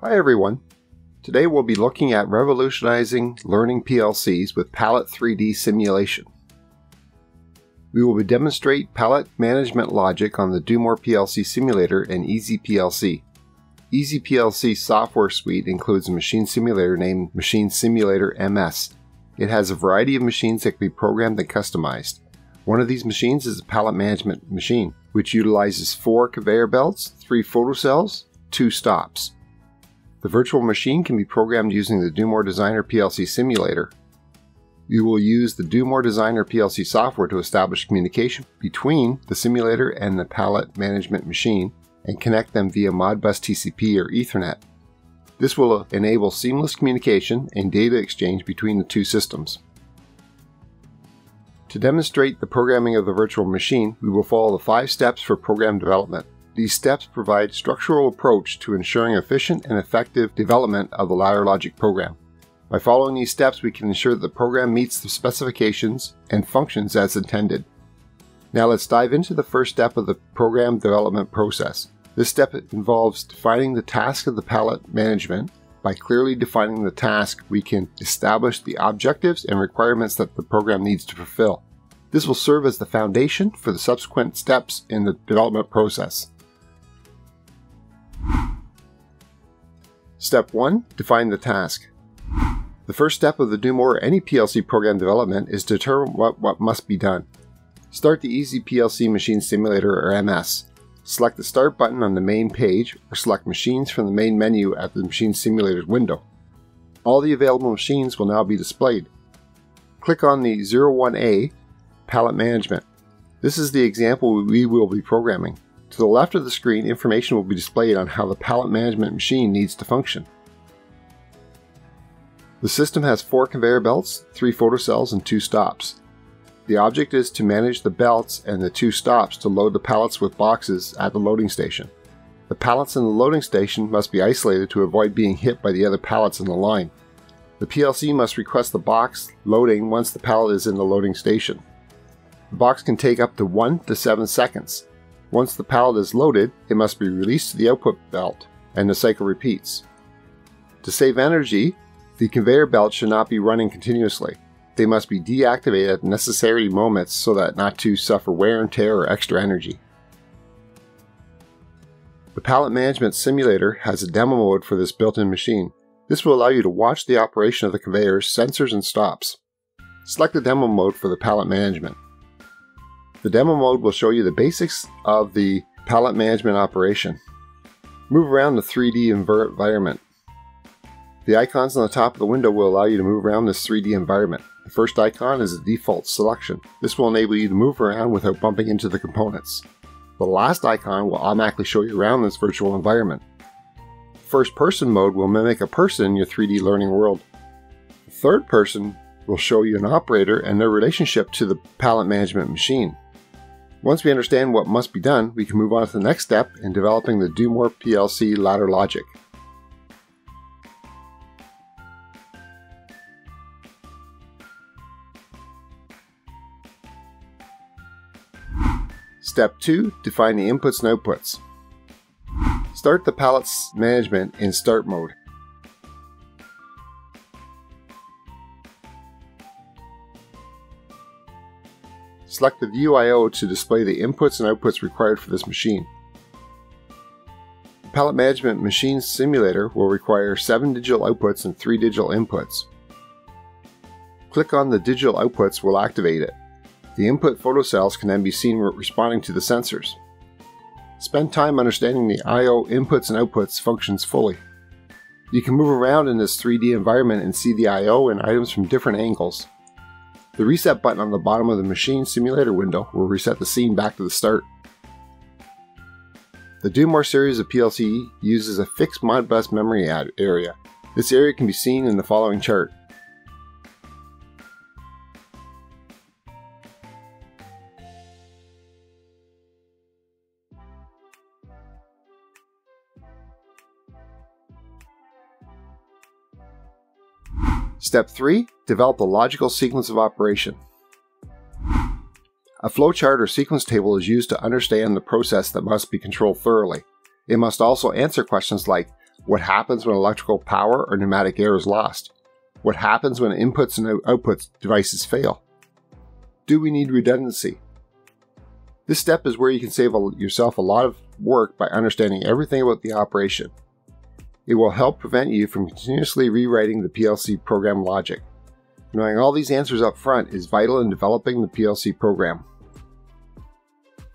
Hi everyone. Today we'll be looking at revolutionizing learning PLCs with Pallet 3D simulation. We will demonstrate pallet management logic on the Do More PLC simulator and EasyPLC. EasyPLC software suite includes a machine simulator named Machine Simulator MS. It has a variety of machines that can be programmed and customized. One of these machines is a pallet management machine, which utilizes four conveyor belts, three photocells, two stops. The virtual machine can be programmed using the Do More Designer PLC simulator. You will use the Do More Designer PLC software to establish communication between the simulator and the pallet management machine and connect them via Modbus TCP or Ethernet. This will enable seamless communication and data exchange between the two systems. To demonstrate the programming of the virtual machine, we will follow the five steps for program development. These steps provide structural approach to ensuring efficient and effective development of the ladder logic program. By following these steps, we can ensure that the program meets the specifications and functions as intended. Now let's dive into the first step of the program development process. This step involves defining the task of the pallet management. By clearly defining the task, we can establish the objectives and requirements that the program needs to fulfill. This will serve as the foundation for the subsequent steps in the development process. Step 1. Define the task. The first step of the Do More any PLC program development is to determine what, what must be done. Start the Easy PLC Machine Simulator or MS. Select the Start button on the main page or select Machines from the main menu at the Machine Simulator's window. All the available machines will now be displayed. Click on the 01A Pallet Management. This is the example we will be programming. To the left of the screen, information will be displayed on how the pallet management machine needs to function. The system has four conveyor belts, three photocells, and two stops. The object is to manage the belts and the two stops to load the pallets with boxes at the loading station. The pallets in the loading station must be isolated to avoid being hit by the other pallets in the line. The PLC must request the box loading once the pallet is in the loading station. The box can take up to 1 to 7 seconds. Once the pallet is loaded, it must be released to the output belt, and the cycle repeats. To save energy, the conveyor belt should not be running continuously. They must be deactivated at necessary moments so that not to suffer wear and tear or extra energy. The Pallet Management Simulator has a demo mode for this built-in machine. This will allow you to watch the operation of the conveyors, sensors, and stops. Select the demo mode for the pallet management. The demo mode will show you the basics of the pallet management operation. Move around the 3D environment. The icons on the top of the window will allow you to move around this 3D environment. The first icon is a default selection. This will enable you to move around without bumping into the components. The last icon will automatically show you around this virtual environment. First person mode will mimic a person in your 3D learning world. The third person will show you an operator and their relationship to the pallet management machine. Once we understand what must be done, we can move on to the next step in developing the Do More PLC ladder logic. Step 2. Define the inputs and outputs. Start the pallets management in start mode. Select the View I.O. to display the inputs and outputs required for this machine. The Pallet Management Machine Simulator will require 7 digital outputs and 3 digital inputs. Click on the digital outputs will activate it. The input photocells can then be seen responding to the sensors. Spend time understanding the I.O. inputs and outputs functions fully. You can move around in this 3D environment and see the I.O. and items from different angles. The reset button on the bottom of the machine simulator window will reset the scene back to the start. The Do More series of PLC uses a fixed Modbus memory area. This area can be seen in the following chart. Step 3. Develop a logical sequence of operation. A flowchart or sequence table is used to understand the process that must be controlled thoroughly. It must also answer questions like, What happens when electrical power or pneumatic air is lost? What happens when inputs and outputs devices fail? Do we need redundancy? This step is where you can save yourself a lot of work by understanding everything about the operation. It will help prevent you from continuously rewriting the PLC program logic. Knowing all these answers up front is vital in developing the PLC program.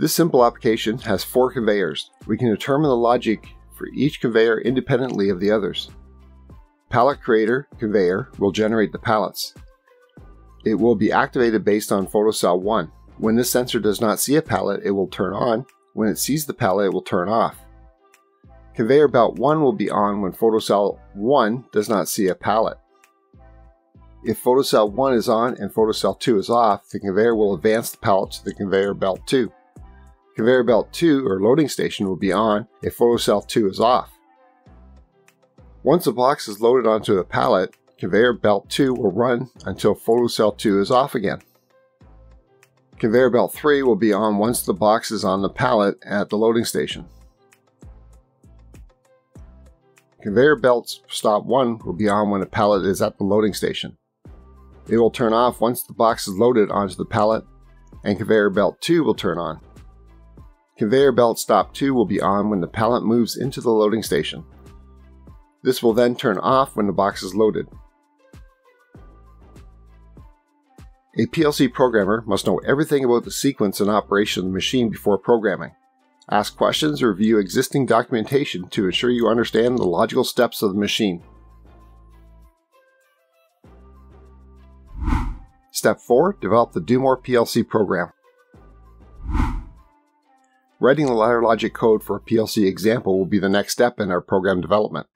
This simple application has four conveyors. We can determine the logic for each conveyor independently of the others. Pallet Creator conveyor will generate the pallets. It will be activated based on photocell 1. When this sensor does not see a pallet, it will turn on. When it sees the pallet, it will turn off. Conveyor belt 1 will be on when photocell 1 does not see a pallet. If photocell 1 is on and photocell 2 is off, the conveyor will advance the pallet to the conveyor belt 2. Conveyor belt 2 or loading station will be on if photocell 2 is off. Once the box is loaded onto a pallet, conveyor belt 2 will run until photocell 2 is off again. Conveyor belt 3 will be on once the box is on the pallet at the loading station. Conveyor belt stop 1 will be on when a pallet is at the loading station. It will turn off once the box is loaded onto the pallet, and conveyor belt 2 will turn on. Conveyor belt stop 2 will be on when the pallet moves into the loading station. This will then turn off when the box is loaded. A PLC programmer must know everything about the sequence and operation of the machine before programming. Ask questions or review existing documentation to ensure you understand the logical steps of the machine. Step 4. Develop the DoMore PLC program. Writing the ladder logic code for a PLC example will be the next step in our program development.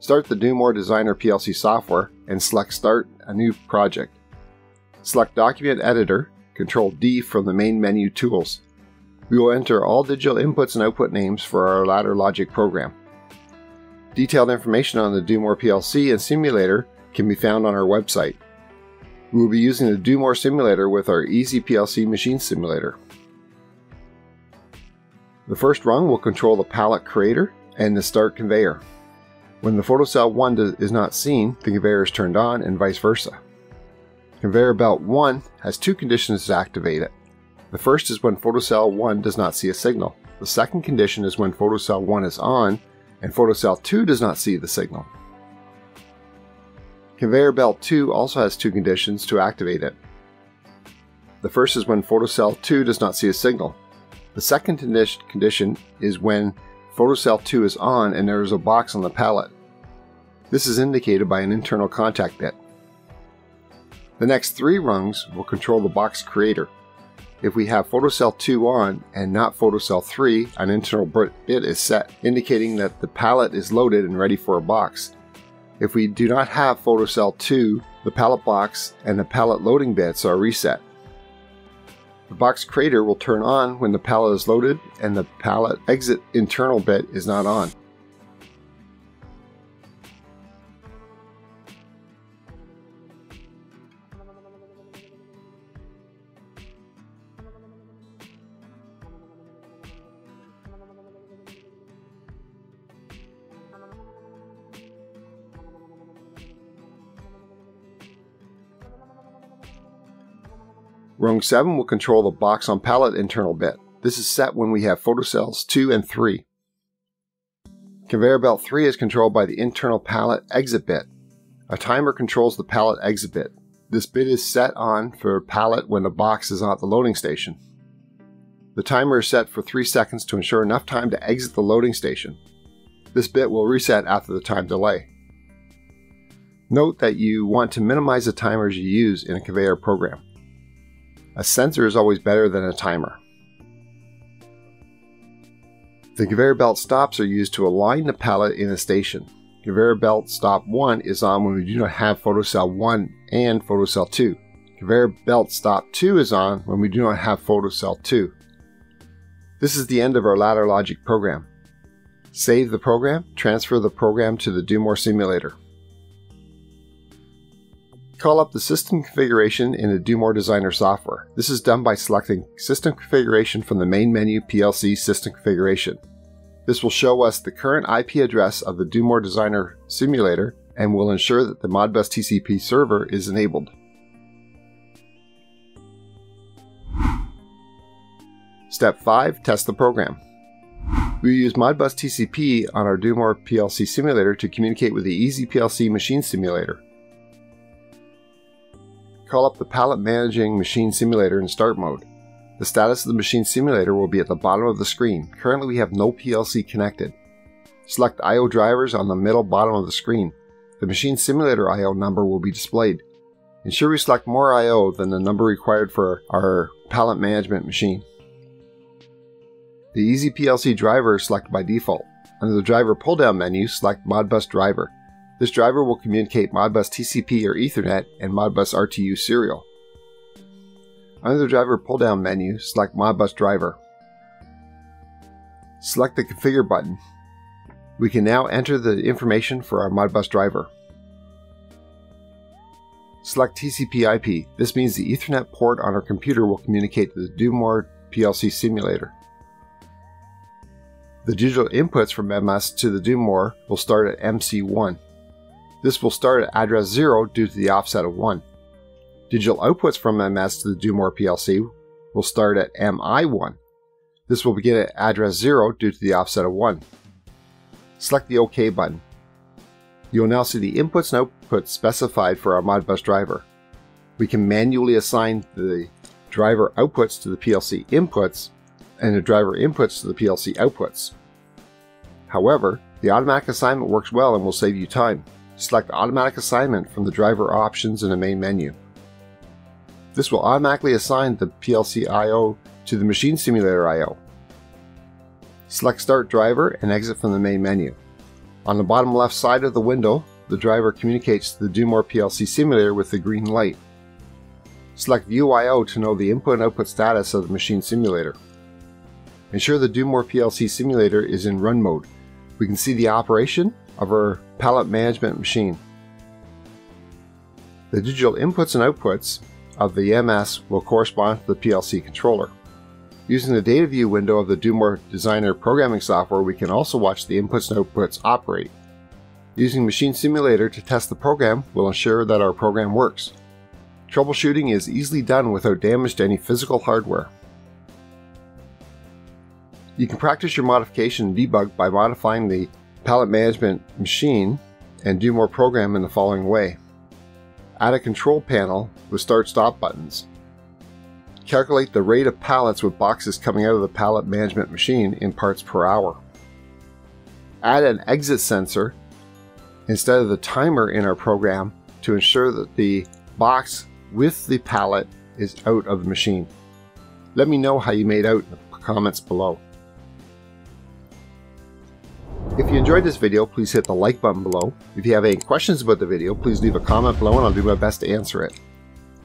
Start the DoMore Designer PLC software and select Start a new project. Select Document Editor, Control D from the main menu tools. We will enter all digital inputs and output names for our ladder logic program. Detailed information on the DoMore PLC and simulator can be found on our website. We will be using the DoMore simulator with our Easy PLC machine simulator. The first rung will control the pallet creator and the start conveyor. When the photocell 1 is not seen, the conveyor is turned on and vice versa. Conveyor belt 1 has two conditions to activate it. The first is when photocell 1 does not see a signal. The second condition is when photocell 1 is on and photocell 2 does not see the signal. Conveyor belt 2 also has two conditions to activate it. The first is when photocell 2 does not see a signal. The second condition is when photocell 2 is on and there is a box on the pallet. This is indicated by an internal contact bit. The next three rungs will control the box creator. If we have photocell 2 on and not photocell 3, an internal bit is set, indicating that the pallet is loaded and ready for a box. If we do not have photocell 2, the pallet box and the pallet loading bits are reset. The box creator will turn on when the pallet is loaded and the pallet exit internal bit is not on. Rung 7 will control the box on pallet internal bit. This is set when we have photocells 2 and 3. Conveyor belt 3 is controlled by the internal pallet exit bit. A timer controls the pallet exit bit. This bit is set on for pallet when the box is at the loading station. The timer is set for 3 seconds to ensure enough time to exit the loading station. This bit will reset after the time delay. Note that you want to minimize the timers you use in a conveyor program. A sensor is always better than a timer. The conveyor belt stops are used to align the pallet in a station. Conveyor belt stop 1 is on when we do not have photocell 1 and photocell 2. Conveyor belt stop 2 is on when we do not have photocell 2. This is the end of our ladder logic program. Save the program, transfer the program to the DoMore simulator. Call up the system configuration in the DoMore Designer software. This is done by selecting System Configuration from the main menu PLC System Configuration. This will show us the current IP address of the DoMore Designer simulator and will ensure that the Modbus TCP server is enabled. Step 5. Test the program. We use Modbus TCP on our DoMore PLC simulator to communicate with the EasyPLC machine simulator. Call up the pallet managing machine simulator in start mode. The status of the machine simulator will be at the bottom of the screen. Currently we have no PLC connected. Select I.O. drivers on the middle bottom of the screen. The machine simulator I.O. number will be displayed. Ensure we select more I.O. than the number required for our pallet management machine. The Easy PLC driver is selected by default. Under the driver pull-down menu, select Modbus driver. This driver will communicate Modbus TCP or Ethernet and Modbus RTU serial. Under the driver pull-down menu, select Modbus driver. Select the Configure button. We can now enter the information for our Modbus driver. Select TCP IP. This means the Ethernet port on our computer will communicate to the DoMore PLC simulator. The digital inputs from MS to the DoMore will start at MC1. This will start at address 0 due to the offset of 1. Digital outputs from MS to the DoMore PLC will start at MI1. This will begin at address 0 due to the offset of 1. Select the OK button. You will now see the inputs and outputs specified for our Modbus driver. We can manually assign the driver outputs to the PLC inputs and the driver inputs to the PLC outputs. However, the automatic assignment works well and will save you time. Select Automatic Assignment from the driver options in the main menu. This will automatically assign the PLC I.O. to the machine simulator I.O. Select Start Driver and exit from the main menu. On the bottom left side of the window, the driver communicates to the DoMore PLC simulator with the green light. Select View I.O. to know the input and output status of the machine simulator. Ensure the DoMore PLC simulator is in run mode. We can see the operation of our pallet management machine. The digital inputs and outputs of the MS will correspond to the PLC controller. Using the data view window of the DoMore Designer programming software, we can also watch the inputs and outputs operate. Using Machine Simulator to test the program will ensure that our program works. Troubleshooting is easily done without damage to any physical hardware. You can practice your modification and debug by modifying the pallet management machine and do more program in the following way. Add a control panel with start-stop buttons. Calculate the rate of pallets with boxes coming out of the pallet management machine in parts per hour. Add an exit sensor instead of the timer in our program to ensure that the box with the pallet is out of the machine. Let me know how you made out in the comments below. If you enjoyed this video, please hit the like button below. If you have any questions about the video, please leave a comment below and I'll do my best to answer it.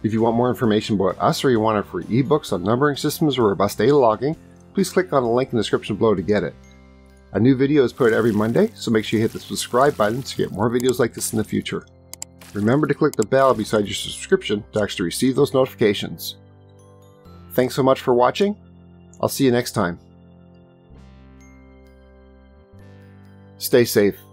If you want more information about us or you want our free ebooks on numbering systems or robust data logging, please click on the link in the description below to get it. A new video is put out every Monday, so make sure you hit the subscribe button to get more videos like this in the future. Remember to click the bell beside your subscription to actually receive those notifications. Thanks so much for watching. I'll see you next time. Stay safe.